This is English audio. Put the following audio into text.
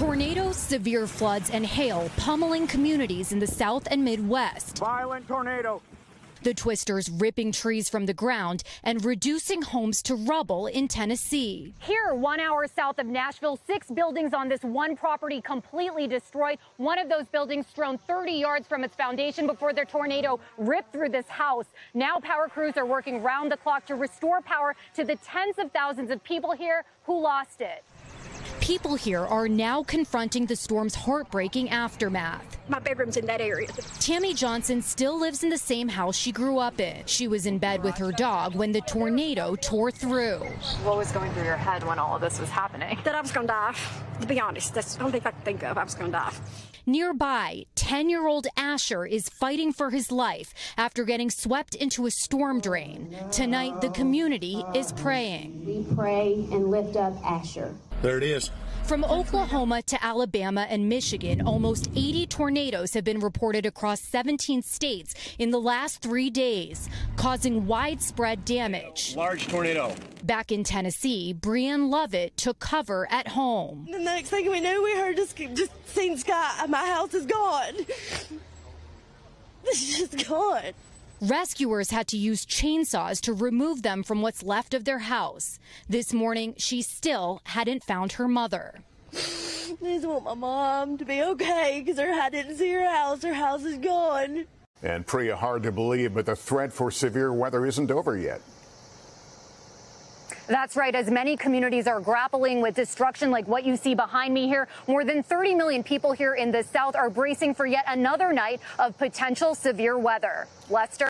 Tornadoes, severe floods, and hail pummeling communities in the South and Midwest. Violent tornado. The twisters ripping trees from the ground and reducing homes to rubble in Tennessee. Here, one hour south of Nashville, six buildings on this one property completely destroyed. One of those buildings thrown 30 yards from its foundation before the tornado ripped through this house. Now, power crews are working round the clock to restore power to the tens of thousands of people here who lost it. People here are now confronting the storm's heartbreaking aftermath. My bedroom's in that area. Tammy Johnson still lives in the same house she grew up in. She was in bed with her dog when the tornado tore through. What was going through your head when all of this was happening? That I was going to die. To be honest, that's the only thing I could think of. I was going to die. Nearby, 10 year old Asher is fighting for his life after getting swept into a storm drain. Tonight, the community is praying. We pray and lift up Asher. There it is. From Oklahoma to Alabama and Michigan, almost 80 tornadoes have been reported across 17 states in the last three days, causing widespread damage. Large tornado. Back in Tennessee, Brienne Lovett took cover at home. The next thing we knew, we heard just, just seen sky. My house is gone. It's just gone. Rescuers had to use chainsaws to remove them from what's left of their house. This morning, she still hadn't found her mother. I just want my mom to be okay because I didn't see her house. Her house is gone. And Priya, hard to believe, but the threat for severe weather isn't over yet. That's right. As many communities are grappling with destruction like what you see behind me here, more than 30 million people here in the South are bracing for yet another night of potential severe weather. Lester?